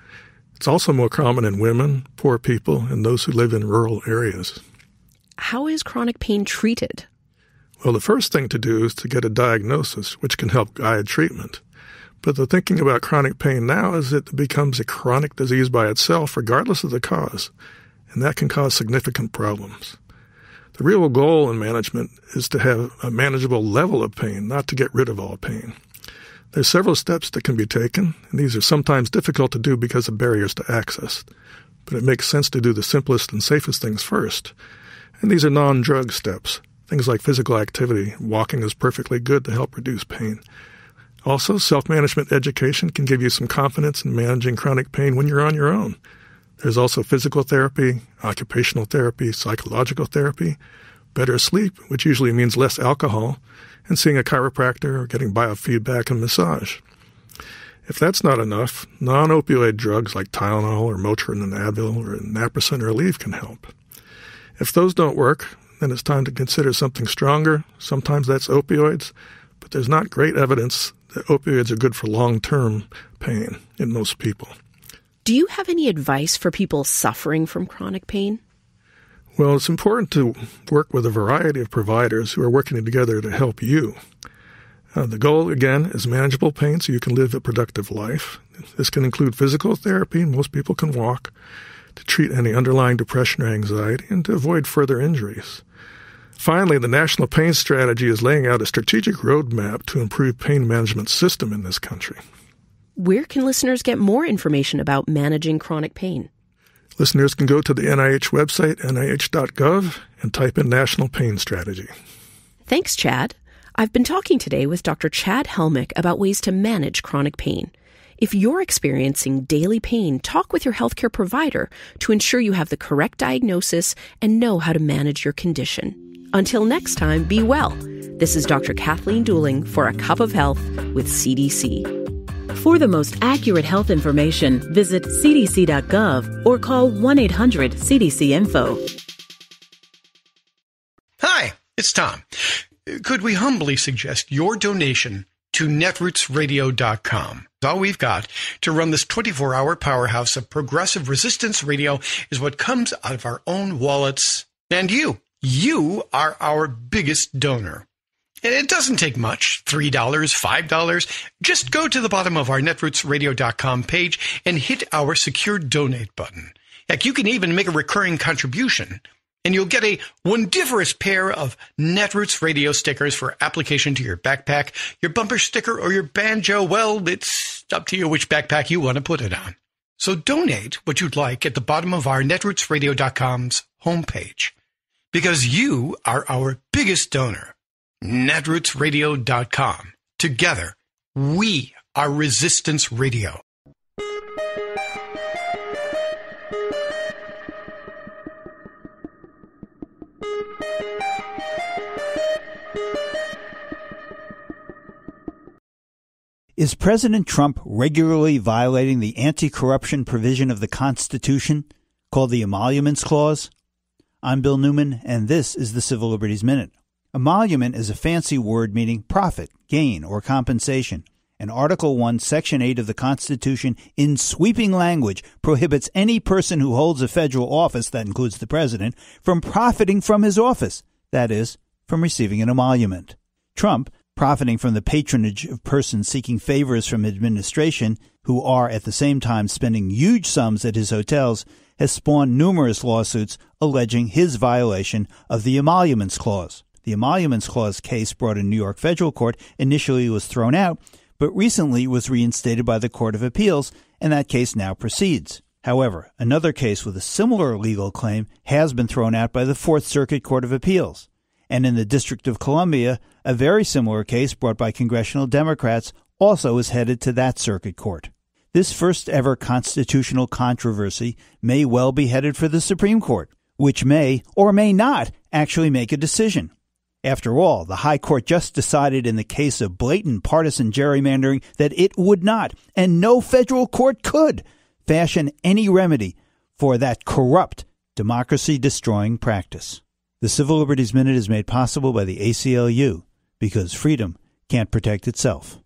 It's also more common in women, poor people, and those who live in rural areas. How is chronic pain treated? Well, the first thing to do is to get a diagnosis, which can help guide treatment. But the thinking about chronic pain now is it becomes a chronic disease by itself, regardless of the cause, and that can cause significant problems. The real goal in management is to have a manageable level of pain, not to get rid of all pain. There's several steps that can be taken, and these are sometimes difficult to do because of barriers to access. But it makes sense to do the simplest and safest things first. And these are non drug steps. Things like physical activity, walking is perfectly good to help reduce pain. Also, self management education can give you some confidence in managing chronic pain when you're on your own. There's also physical therapy, occupational therapy, psychological therapy, better sleep, which usually means less alcohol, and seeing a chiropractor or getting biofeedback and massage. If that's not enough, non opioid drugs like Tylenol or Motrin and Advil or Naprosyn or Aleve can help. If those don't work, then it's time to consider something stronger. Sometimes that's opioids, but there's not great evidence that opioids are good for long term pain in most people. Do you have any advice for people suffering from chronic pain? Well, it's important to work with a variety of providers who are working together to help you. Uh, the goal, again, is manageable pain so you can live a productive life. This can include physical therapy, most people can walk, to treat any underlying depression or anxiety, and to avoid further injuries. Finally, the National Pain Strategy is laying out a strategic roadmap to improve pain management system in this country. Where can listeners get more information about managing chronic pain? Listeners can go to the NIH website, nih.gov, and type in National Pain Strategy. Thanks, Chad. I've been talking today with Dr. Chad Helmick about ways to manage chronic pain. If you're experiencing daily pain, talk with your healthcare provider to ensure you have the correct diagnosis and know how to manage your condition. Until next time, be well. This is Dr. Kathleen Dooling for A Cup of Health with CDC. For the most accurate health information, visit cdc.gov or call 1 800 CDC Info. Hi, it's Tom. Could we humbly suggest your donation to netrootsradio.com? All we've got to run this 24 hour powerhouse of progressive resistance radio is what comes out of our own wallets. And you, you are our biggest donor. And it doesn't take much $3, $5. Just go to the bottom of our netrootsradio.com page and hit our secure donate button. Heck, you can even make a recurring contribution and you'll get a wondiferous pair of Netroots radio stickers for application to your backpack, your bumper sticker, or your banjo. Well, it's up to you which backpack you want to put it on. So donate what you'd like at the bottom of our netrootsradio.com's homepage because you are our biggest donor. netrootsradio.com. Together, we are Resistance Radio. Is President Trump regularly violating the anti corruption provision of the Constitution called the Emoluments Clause? I'm Bill Newman, and this is the Civil Liberties Minute. Emolument is a fancy word meaning profit, gain, or compensation. And Article 1, Section 8 of the Constitution, in sweeping language, prohibits any person who holds a federal office, that includes the president, from profiting from his office, that is, from receiving an emolument. Trump, profiting from the patronage of persons seeking favors from administration who are at the same time spending huge sums at his hotels, has spawned numerous lawsuits alleging his violation of the Emoluments Clause. The Emoluments Clause case brought in New York federal court initially was thrown out, but recently was reinstated by the Court of Appeals, and that case now proceeds. However, another case with a similar legal claim has been thrown out by the Fourth Circuit Court of Appeals. And in the District of Columbia, a very similar case brought by congressional Democrats also is headed to that circuit court. This first ever constitutional controversy may well be headed for the Supreme Court, which may or may not actually make a decision. After all, the High Court just decided in the case of blatant partisan gerrymandering that it would not, and no federal court could, fashion any remedy for that corrupt, democracy destroying practice. The Civil Liberties Minute is made possible by the ACLU because freedom can't protect itself.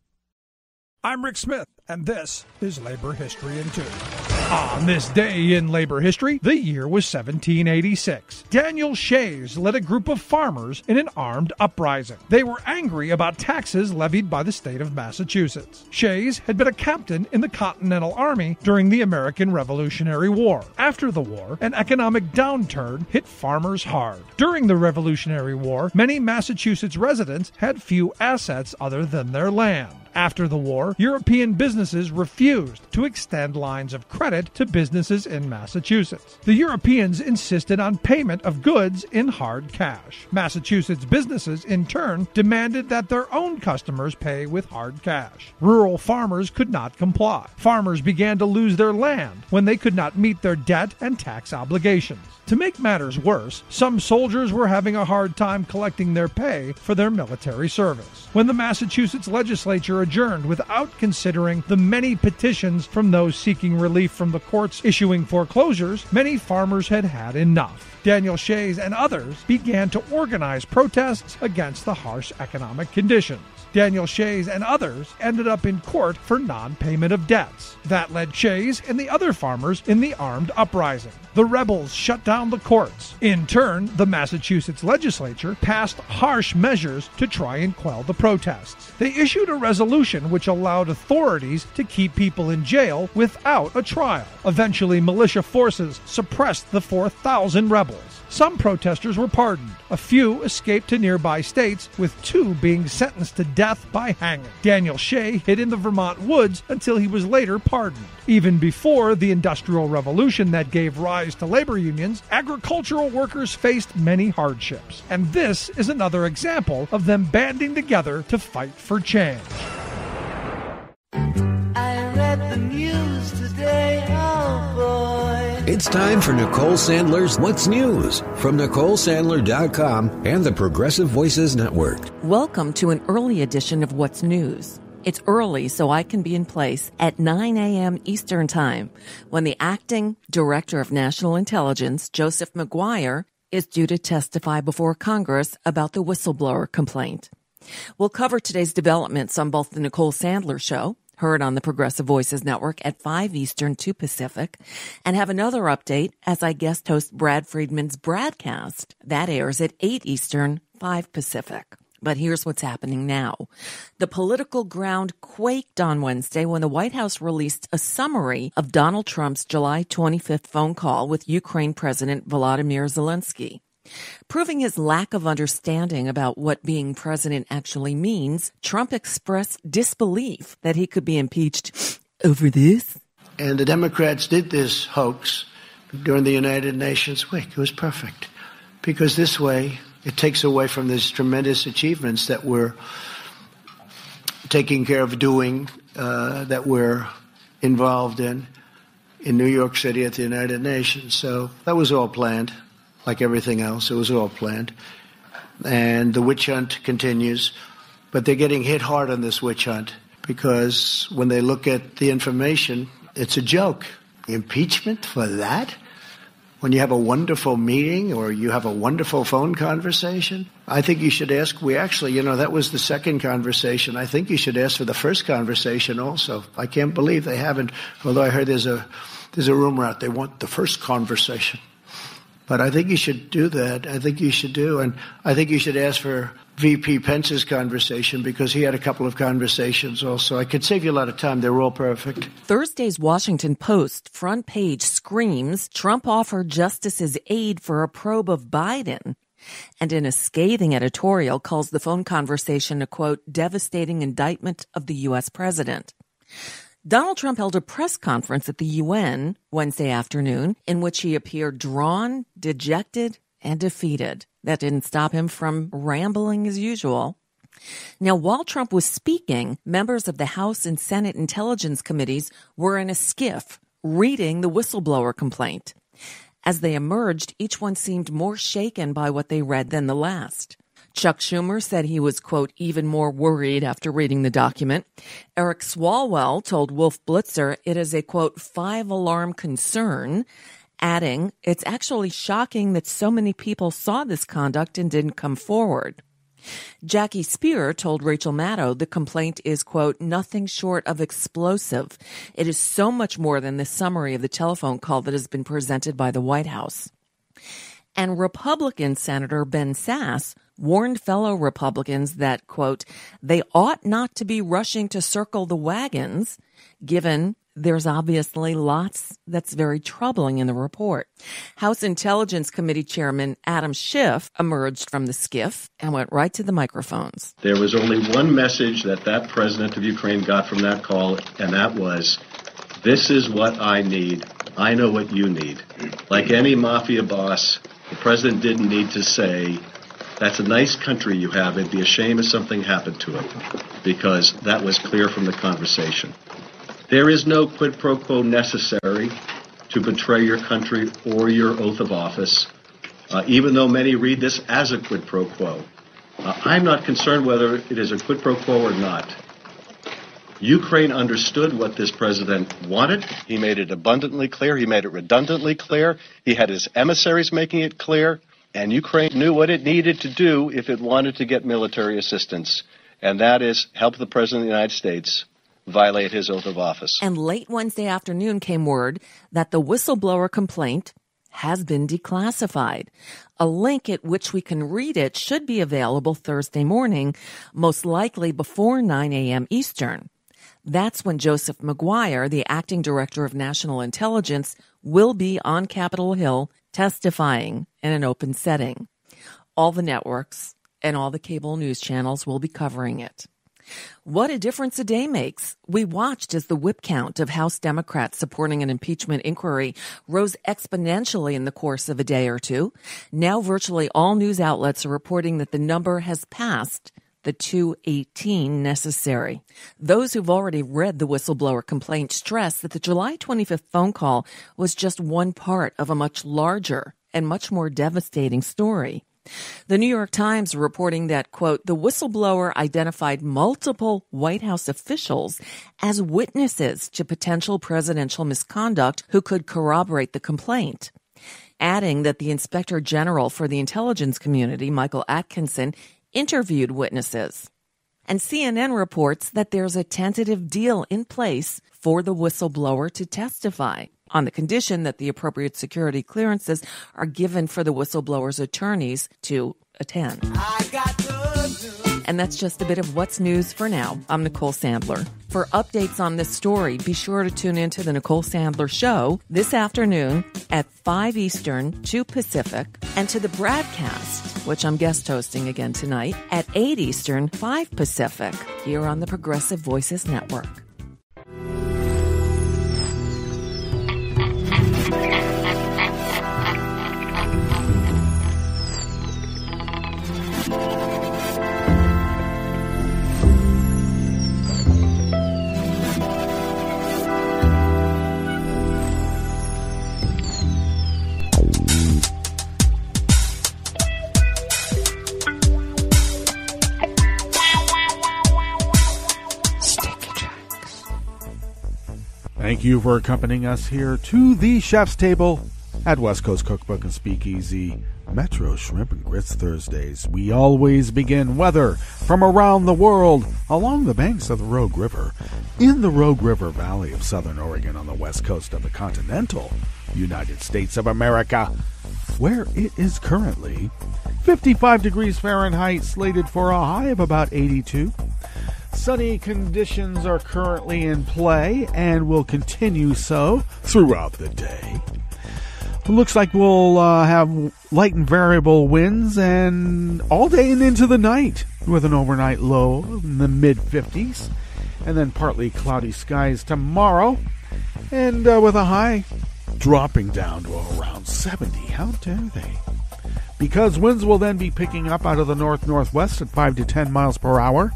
I'm Rick Smith, and this is Labor History in Two. On this day in labor history, the year was 1786. Daniel Shays led a group of farmers in an armed uprising. They were angry about taxes levied by the state of Massachusetts. Shays had been a captain in the Continental Army during the American Revolutionary War. After the war, an economic downturn hit farmers hard. During the Revolutionary War, many Massachusetts residents had few assets other than their land. After the war, European businesses refused to extend lines of credit to businesses in Massachusetts. The Europeans insisted on payment of goods in hard cash. Massachusetts businesses, in turn, demanded that their own customers pay with hard cash. Rural farmers could not comply. Farmers began to lose their land when they could not meet their debt and tax obligations. To make matters worse, some soldiers were having a hard time collecting their pay for their military service. When the Massachusetts legislature adjourned without considering the many petitions from those seeking relief from the courts issuing foreclosures, many farmers had had enough. Daniel Shays and others began to organize protests against the harsh economic conditions. Daniel Shays and others ended up in court for non payment of debts. That led Shays and the other farmers in the armed uprising. The rebels shut down the courts. In turn, the Massachusetts legislature passed harsh measures to try and quell the protests. They issued a resolution which allowed authorities to keep people in jail without a trial. Eventually, militia forces suppressed the 4,000 rebels. Some protesters were pardoned. A few escaped to nearby states, with two being sentenced to death by hanging. Daniel Shay hid in the Vermont woods until he was later pardoned. Even before the Industrial Revolution that gave rise to labor unions, agricultural workers faced many hardships. And this is another example of them banding together to fight for change. I read the news today. It's time for Nicole Sandler's What's News from NicoleSandler.com and the Progressive Voices Network. Welcome to an early edition of What's News. It's early so I can be in place at 9 a.m. Eastern Time when the acting director of national intelligence, Joseph Maguire, is due to testify before Congress about the whistleblower complaint. We'll cover today's developments on both the Nicole Sandler Show, heard on the Progressive Voices Network at 5 Eastern, 2 Pacific, and have another update as I guest host Brad Friedman's broadcast. That airs at 8 Eastern, 5 Pacific. But here's what's happening now. The political ground quaked on Wednesday when the White House released a summary of Donald Trump's July 25th phone call with Ukraine President Volodymyr Zelensky. Proving his lack of understanding about what being president actually means, Trump expressed disbelief that he could be impeached over this. And the Democrats did this hoax during the United Nations week. It was perfect. Because this way, it takes away from these tremendous achievements that we're taking care of doing, uh, that we're involved in, in New York City at the United Nations. So that was all planned, like everything else. It was all planned. And the witch hunt continues. But they're getting hit hard on this witch hunt because when they look at the information, it's a joke. Impeachment for that? when you have a wonderful meeting or you have a wonderful phone conversation, I think you should ask. We actually, you know, that was the second conversation. I think you should ask for the first conversation also. I can't believe they haven't. Although I heard there's a there's a rumor out they want the first conversation. But I think you should do that. I think you should do, and I think you should ask for VP Pence's conversation because he had a couple of conversations also. I could save you a lot of time. They were all perfect. Thursday's Washington Post front page screams Trump offered justices aid for a probe of Biden. And in a scathing editorial calls the phone conversation a quote, devastating indictment of the U.S. president. Donald Trump held a press conference at the UN Wednesday afternoon in which he appeared drawn, dejected, and defeated. That didn't stop him from rambling as usual. Now, while Trump was speaking, members of the House and Senate Intelligence Committees were in a SCIF reading the whistleblower complaint. As they emerged, each one seemed more shaken by what they read than the last. Chuck Schumer said he was, quote, even more worried after reading the document. Eric Swalwell told Wolf Blitzer it is a, quote, five alarm concern adding, It's actually shocking that so many people saw this conduct and didn't come forward. Jackie Speier told Rachel Maddow the complaint is, quote, nothing short of explosive. It is so much more than the summary of the telephone call that has been presented by the White House. And Republican Senator Ben Sasse warned fellow Republicans that, quote, they ought not to be rushing to circle the wagons, given there's obviously lots that's very troubling in the report. House Intelligence Committee Chairman Adam Schiff emerged from the SCIF and went right to the microphones. There was only one message that that president of Ukraine got from that call, and that was, This is what I need. I know what you need. Like any mafia boss, the president didn't need to say, that's a nice country you have. It'd be a shame if something happened to it, because that was clear from the conversation. There is no quid pro quo necessary to betray your country or your oath of office, uh, even though many read this as a quid pro quo. Uh, I'm not concerned whether it is a quid pro quo or not. Ukraine understood what this president wanted. He made it abundantly clear. He made it redundantly clear. He had his emissaries making it clear. And Ukraine knew what it needed to do if it wanted to get military assistance. and that is help the President of the United States violate his oath of office. And late Wednesday afternoon came word that the whistleblower complaint has been declassified. A link at which we can read it should be available Thursday morning, most likely before 9 a.m. Eastern. That's when Joseph Maguire, the acting director of national intelligence, will be on Capitol Hill testifying in an open setting. All the networks and all the cable news channels will be covering it. What a difference a day makes. We watched as the whip count of House Democrats supporting an impeachment inquiry rose exponentially in the course of a day or two. Now virtually all news outlets are reporting that the number has passed the 218 necessary. Those who've already read the whistleblower complaint stress that the July 25th phone call was just one part of a much larger and much more devastating story. The New York Times reporting that, quote, the whistleblower identified multiple White House officials as witnesses to potential presidential misconduct who could corroborate the complaint. Adding that the Inspector General for the intelligence community, Michael Atkinson, interviewed witnesses. And CNN reports that there's a tentative deal in place for the whistleblower to testify on the condition that the appropriate security clearances are given for the whistleblower's attorneys to attend. And that's just a bit of what's news for now. I'm Nicole Sandler. For updates on this story, be sure to tune into the Nicole Sandler Show this afternoon at 5 Eastern, 2 Pacific, and to the broadcast, which I'm guest hosting again tonight, at 8 Eastern, 5 Pacific, here on the Progressive Voices Network. Thank you for accompanying us here to the chef's table at West Coast Cookbook and Speakeasy, Metro Shrimp and Grits Thursdays. We always begin weather from around the world along the banks of the Rogue River, in the Rogue River Valley of southern Oregon on the west coast of the continental United States of America, where it is currently 55 degrees Fahrenheit, slated for a high of about 82. Sunny conditions are currently in play and will continue so throughout the day. Looks like we'll uh, have light and variable winds and all day and into the night with an overnight low in the mid 50s and then partly cloudy skies tomorrow and uh, with a high dropping down to around 70. How dare they? Because winds will then be picking up out of the north northwest at 5 to 10 miles per hour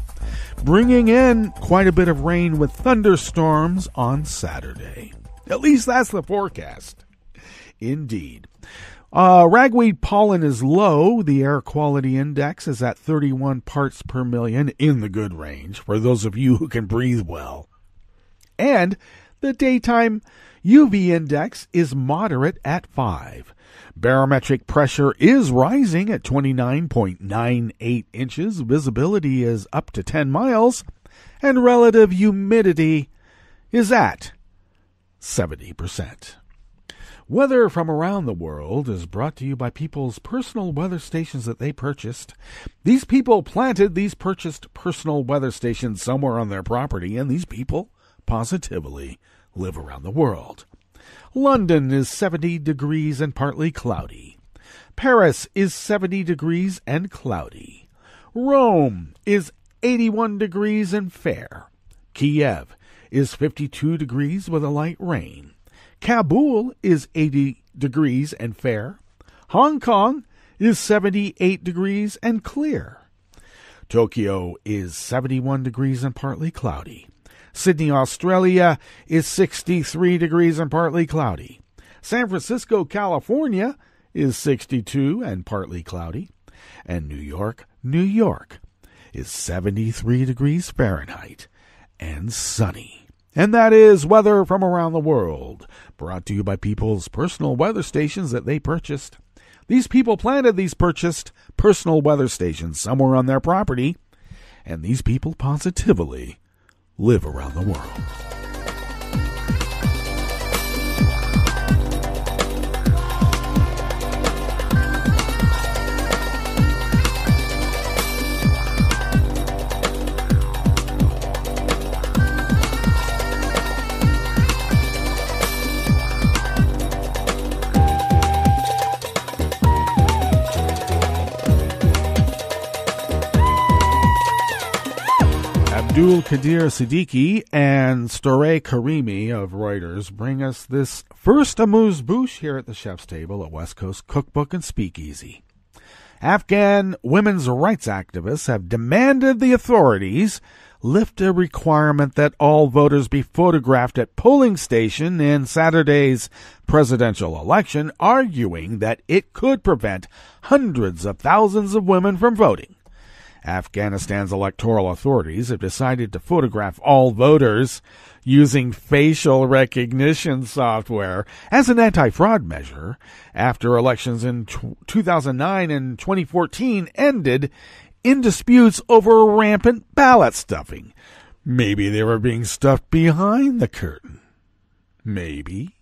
bringing in quite a bit of rain with thunderstorms on Saturday. At least that's the forecast. Indeed. Uh, ragweed pollen is low. The air quality index is at 31 parts per million in the good range for those of you who can breathe well. And the daytime UV index is moderate at 5. Barometric pressure is rising at 29.98 inches. Visibility is up to 10 miles. And relative humidity is at 70%. Weather from around the world is brought to you by people's personal weather stations that they purchased. These people planted these purchased personal weather stations somewhere on their property, and these people positively live around the world. London is 70 degrees and partly cloudy. Paris is 70 degrees and cloudy. Rome is 81 degrees and fair. Kiev is 52 degrees with a light rain. Kabul is 80 degrees and fair. Hong Kong is 78 degrees and clear. Tokyo is 71 degrees and partly cloudy. Sydney, Australia is 63 degrees and partly cloudy. San Francisco, California is 62 and partly cloudy. And New York, New York is 73 degrees Fahrenheit and sunny. And that is weather from around the world, brought to you by people's personal weather stations that they purchased. These people planted these purchased personal weather stations somewhere on their property And these people positively live around the world. Abdul Qadir Sediqi and Storay Karimi of Reuters bring us this first amuse bouche here at the chef's table at West Coast Cookbook and Speakeasy. Afghan women's rights activists have demanded the authorities lift a requirement that all voters be photographed at polling station in Saturday's presidential election, arguing that it could prevent hundreds of thousands of women from voting. Afghanistan's electoral authorities have decided to photograph all voters using facial recognition software as an anti fraud measure after elections in 2009 and 2014 ended in disputes over rampant ballot stuffing. Maybe they were being stuffed behind the curtain. Maybe.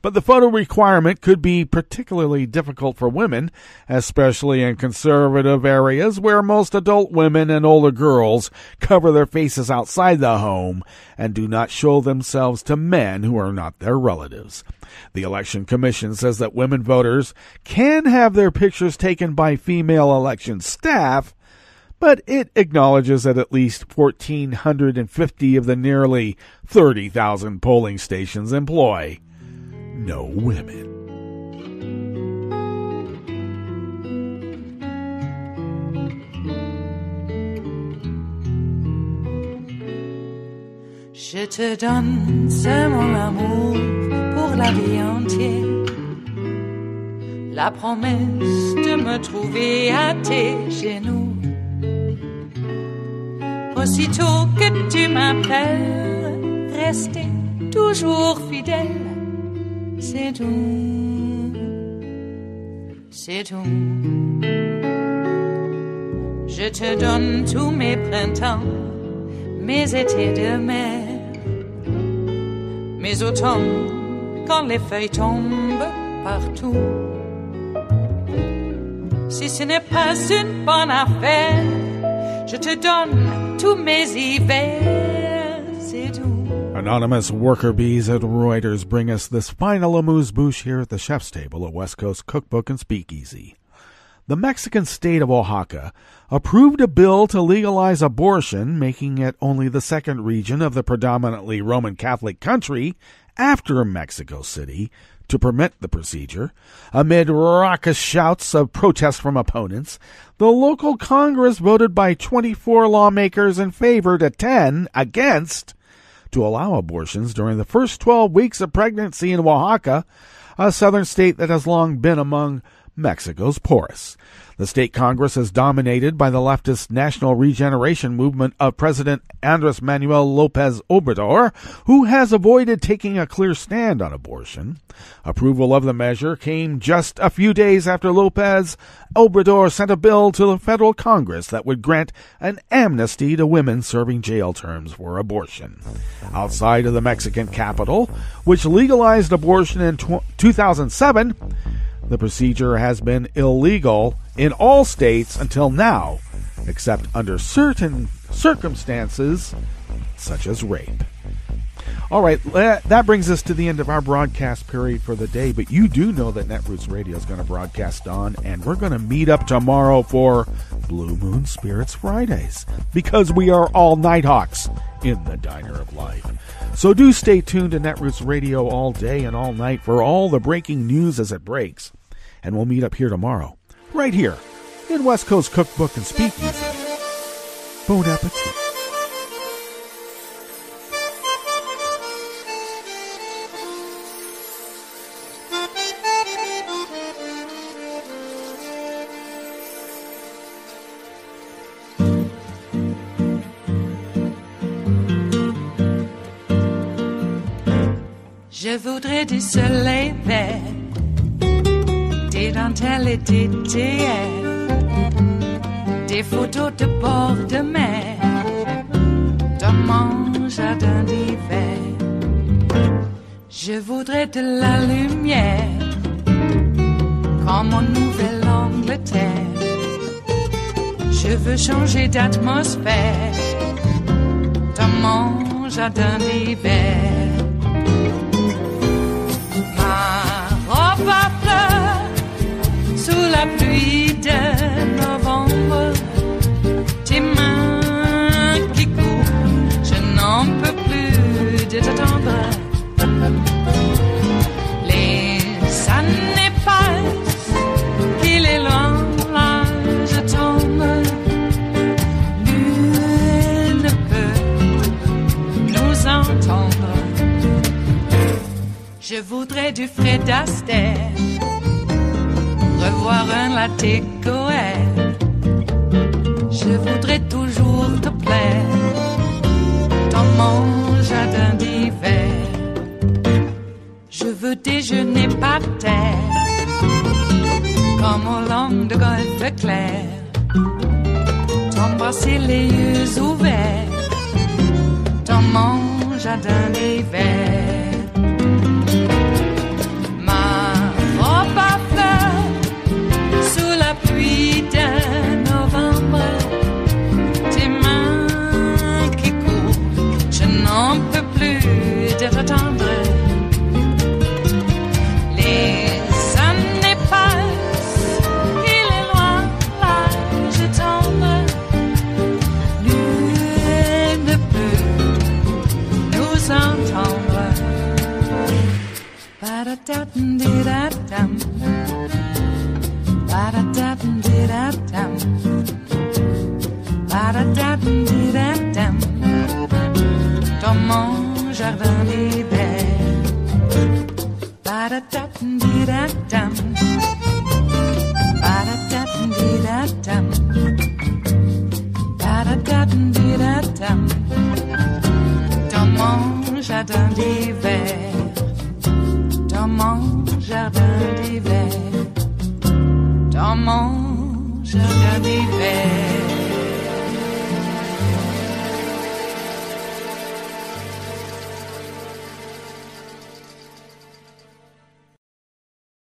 But the photo requirement could be particularly difficult for women, especially in conservative areas where most adult women and older girls cover their faces outside the home and do not show themselves to men who are not their relatives. The Election Commission says that women voters can have their pictures taken by female election staff, but it acknowledges that at least 1,450 of the nearly 30,000 polling stations employ no women. Je te donne ce mon amour pour la vie entière. La promesse de me trouver à tes genoux. Aussitôt que tu m'appelles, rester toujours fidèle c'est tout, c'est tout. Je te donne tous mes printemps, mes étés de mer, mes automnes quand les feuilles tombent partout. Si ce n'est pas une bonne affaire, je te donne tous mes hivers, c'est tout. Anonymous worker bees at Reuters bring us this final amuse bouche here at the chef's table at West Coast Cookbook and Speakeasy. The Mexican state of Oaxaca approved a bill to legalize abortion, making it only the second region of the predominantly Roman Catholic country after Mexico City to permit the procedure. Amid raucous shouts of protest from opponents, the local Congress voted by 24 lawmakers in favor to 10 against to allow abortions during the first 12 weeks of pregnancy in Oaxaca, a southern state that has long been among Mexico's poorest. The state Congress is dominated by the leftist National Regeneration Movement of President Andres Manuel Lopez Obrador, who has avoided taking a clear stand on abortion. Approval of the measure came just a few days after Lopez Obrador sent a bill to the federal Congress that would grant an amnesty to women serving jail terms for abortion. Outside of the Mexican capital, which legalized abortion in 2007, the procedure has been illegal in all states until now, except under certain circumstances, such as rape. All right, that brings us to the end of our broadcast period for the day. But you do know that Netroots Radio is going to broadcast on, and we're going to meet up tomorrow for Blue Moon Spirits Fridays because we are all Nighthawks in the Diner of Life. So do stay tuned to Netroots Radio all day and all night for all the breaking news as it breaks. And we'll meet up here tomorrow, right here in West Coast Cookbook and Speakeasy. Bon appetit. Du soleil vert, des dentelles et des théâtres, des photos de bord de mer jardin d'hiver. Je voudrais de la lumière comme en Nouvelle-Angleterre. Je veux changer d'atmosphère dans mon jardin d'hiver. La pluie de novembre. Tes mains qui courent, je n'en peux plus de t'attendre. Les années passent, il est loin, là je tombe. Nul ne peut nous entendre. Je voudrais du Fred Astaire, revoir un latte. Je voudrais toujours te plaire dans mon jardin d'hiver. Je veux déjeuner par terre, comme au long de golfe clair. T'embrasser les yeux ouverts dans mon jardin d'hiver.